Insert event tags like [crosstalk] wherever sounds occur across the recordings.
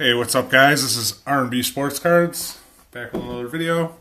Hey, what's up, guys? This is R&B Sports Cards. Back with another video.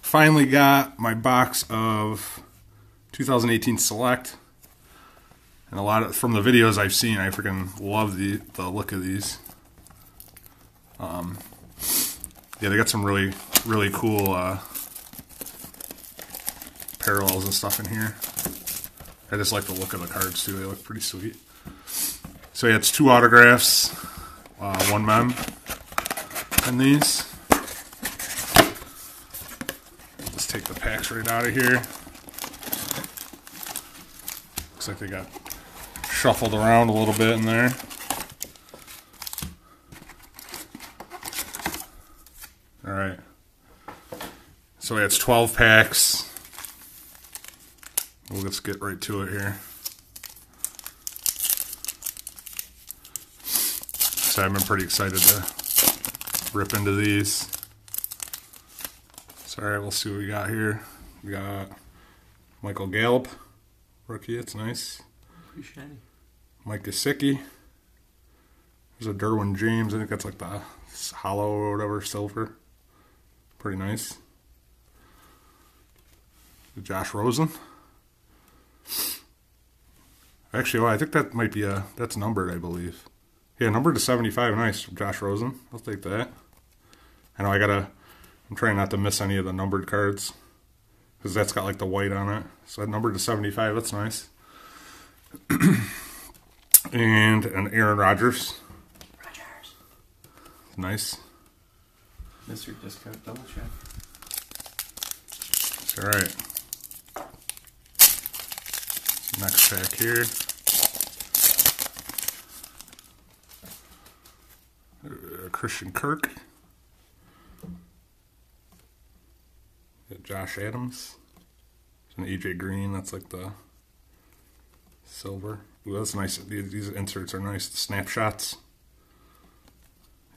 Finally got my box of 2018 Select. And a lot of from the videos I've seen, I freaking love the the look of these. Um, yeah, they got some really really cool uh, parallels and stuff in here. I just like the look of the cards too; they look pretty sweet. So yeah, it's two autographs, uh, one mem, and these. Let's take the packs right out of here. Looks like they got shuffled around a little bit in there. All right. So it's 12 packs. Well, let's get right to it here. So I'm pretty excited to rip into these. So, all right, we'll see what we got here. We got Michael Gallup, rookie. It's nice. Pretty shiny. Mike Gesicki. There's a Derwin James. I think that's like the hollow or whatever, silver. Pretty nice. Josh Rosen. Actually, well, I think that might be a that's numbered, I believe. Yeah, numbered to seventy five. Nice, Josh Rosen. I'll take that. I know I gotta. I'm trying not to miss any of the numbered cards because that's got like the white on it. So numbered to seventy five. That's nice. [clears throat] and an Aaron Rodgers. Rogers. Nice. Mr. Discount Double Check. It's all right. Next pack here. Uh, Christian Kirk. Got Josh Adams. And AJ Green. That's like the silver. Ooh, that's nice. These, inserts are nice. The snapshots.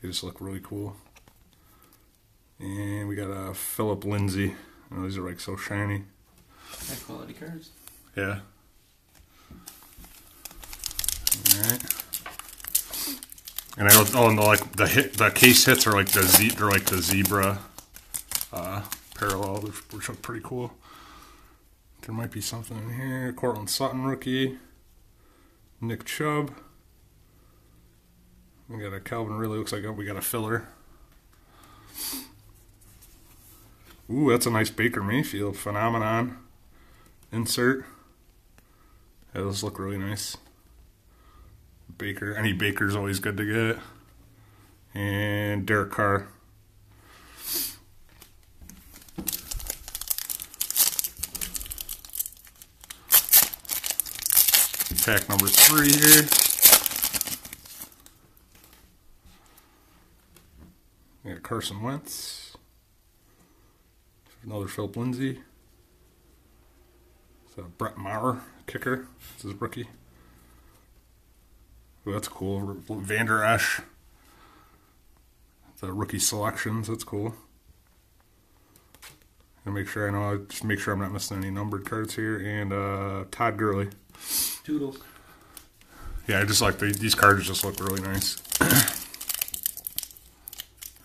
They just look really cool. And we got a uh, Philip Lindsay. Oh, these are like so shiny. High quality cards. Yeah. Alright. And I don't oh no like the hit the case hits are like the they're like the zebra uh parallel which, which look pretty cool. There might be something in here. Courtland Sutton rookie. Nick Chubb. We got a Calvin Ridley looks like we got a filler. Ooh, that's a nice Baker Mayfield phenomenon insert. Yeah, those look really nice. Baker, any Baker's always good to get. And Derek Carr. Pack number three here. We got Carson Wentz. Another Philip Lindsay. So Brett Maher, kicker. This is rookie. That's cool. Vander Esch. The rookie selections. That's cool. And make sure I know. Just make sure I'm not missing any numbered cards here. And uh, Todd Gurley. Toodles. Yeah, I just like the, these cards. Just look really nice.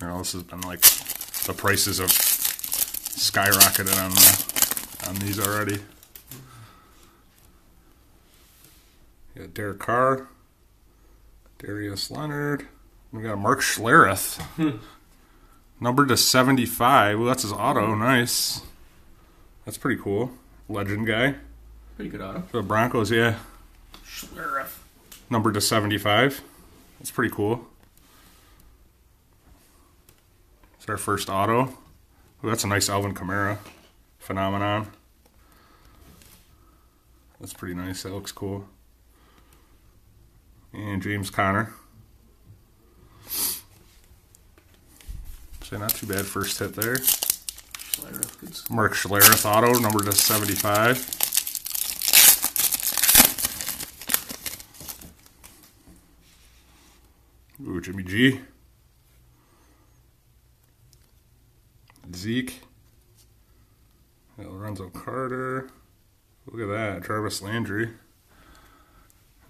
you know, this has been like the prices have skyrocketed on the, on these already. Got Derek Carr, Darius Leonard. We got Mark Schlereth, [laughs] numbered to 75. Well, that's his auto. Nice. That's pretty cool. Legend guy. Pretty good auto. For the Broncos, yeah. Schlereth. Numbered to 75. That's pretty cool. It's our first auto. Ooh, that's a nice Alvin Kamara phenomenon. That's pretty nice. That looks cool. And James Conner. So not too bad first hit there. Mark Schlereth auto, number to 75. Ooh, Jimmy G. Zeke. Lorenzo Carter. Look at that. Jarvis Landry.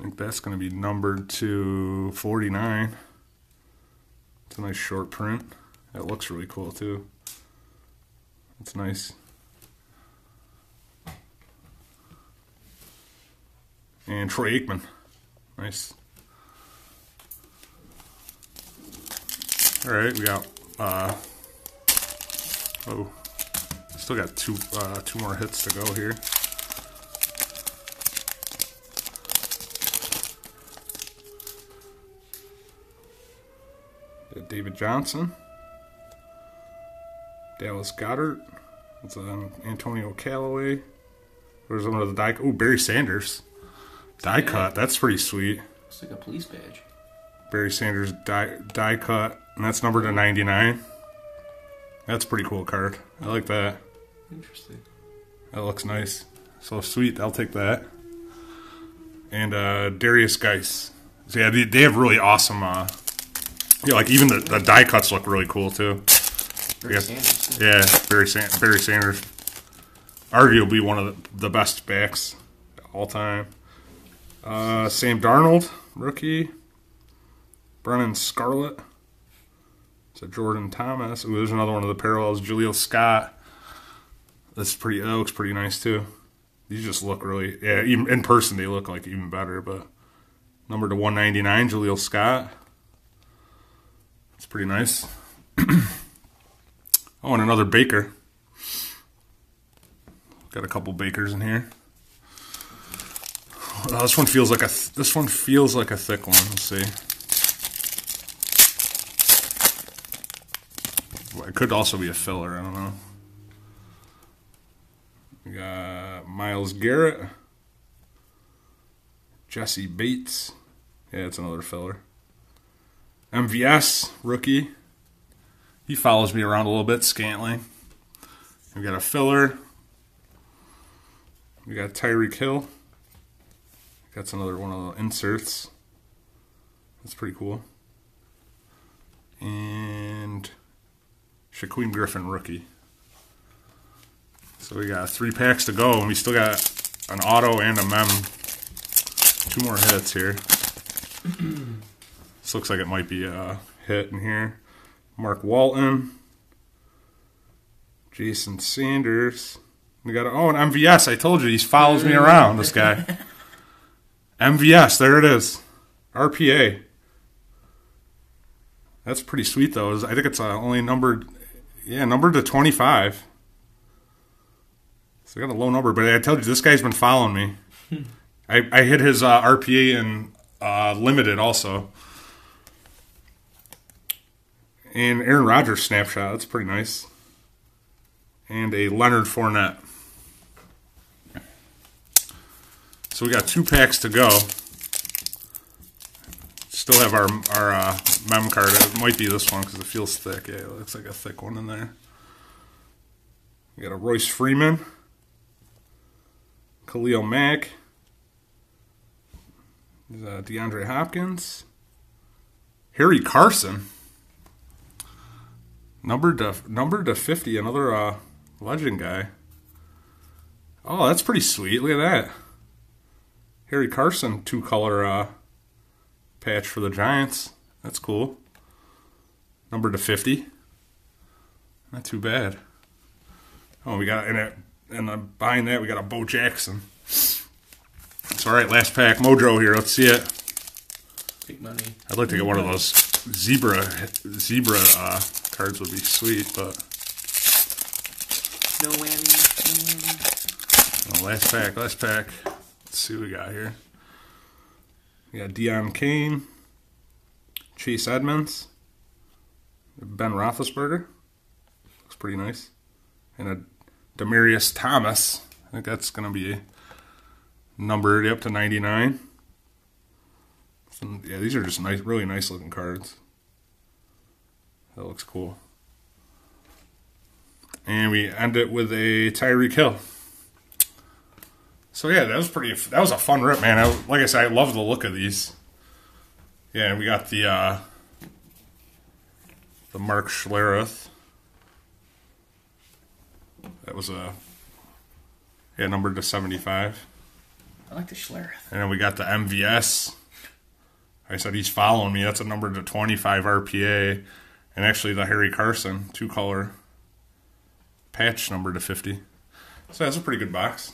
I think that's going to be numbered to 49. It's a nice short print. That looks really cool too. It's nice. And Troy Aikman. Nice. All right, we got. Uh, oh, still got two uh, two more hits to go here. David Johnson, Dallas Goedert, It's um, Antonio Callaway. There's one of the die. Oh, Barry Sanders, die cut. That's pretty sweet. It's like a police badge. Barry Sanders die die cut, and that's numbered to 99. That's a pretty cool card. I like that. Interesting. That looks nice. So sweet. I'll take that. And uh, Derrius Guice. So yeah, they, they have really awesome. Uh, yeah, like even the, the die cuts look really cool too. Barry Yeah. Sanders. Yeah, Barry San- Barry Sanders, arguably one of the, the best backs all time. Uh, Sam Darnold, rookie. Brennan Scarlett. It's a Jordan Thomas. Ooh, there's another one of the parallels. Julio Scott. That's pretty. That looks pretty nice too. These just look really. Yeah, even in person they look like even better. But number to 199, Julio Scott. Pretty nice. [clears throat] Oh, and another baker. Got a couple bakers in here. Oh, this one feels like a th- this one feels like a thick one. Let's see. It could also be a filler. I don't know. We got Myles Garrett, Jessie Bates. Yeah, it's another filler. MVS rookie. He follows me around a little bit, scantly. We got a filler. We got Tyreek Hill. That's another one of the inserts. That's pretty cool. And Shaquem Griffin rookie. So we got three packs to go, and we still got an auto and a mem. Two more hits here. [clears throat] this looks like it might be a hit in here. Mark Walton, Jason Sanders. We got oh, an MVS. I told you he follows me around. This guy, [laughs] MVS. There it is, RPA. That's pretty sweet though. I think it's uh, only numbered, yeah, numbered to twenty five. So I got a low number, but I told you this guy's been following me. [laughs] I, I hit his uh, RPA and uh, limited also. And Aaron Rodgers snapshot. That's pretty nice. And a Leonard Fournette. So we got two packs to go. Still have our our uh, mem card. It might be this one because it feels thick. Yeah, it looks like a thick one in there. We got a Royce Freeman, Khalil Mack, DeAndre Hopkins, Harry Carson. Numbered to numbered to fifty, another uh, legend guy. Oh, that's pretty sweet. Look at that. Harry Carson two color uh, patch for the Giants. That's cool. Number to fifty. Not too bad. Oh, we got and it, and uh, behind that we got a Bo Jackson. It's all right. Last pack, Mojo here. Let's see it. Big money. I'd like to get one of those zebra zebra uh, cards. Would be sweet, but No whammy. No whammy. oh, last pack, last pack. Let's see what we got here. We got Deon Cain, Chase Edmonds, Ben Roethlisberger. Looks pretty nice, and a Demaryius Thomas. I think that's gonna be numbered up to ninety nine. Yeah, these are just nice, really nice looking cards. That looks cool. And we end it with a Tyreek Hill. So yeah, that was pretty. That was a fun rip, man. I, like I said, I love the look of these. Yeah, we got the uh, the Mark Schlereth. That was a yeah numbered to seventy five. I like the Schlereth. And then we got the MVS. I said he's following me. That's a number to 25 RPA. And actually the Harry Carson two color patch number to 50. So that's a pretty good box.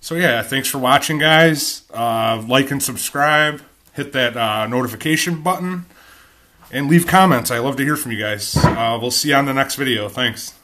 So yeah, thanks for watching, guys. Uh, like and subscribe. Hit that uh, notification button and leave comments. I love to hear from you guys. Uh, we'll see you on the next video. Thanks.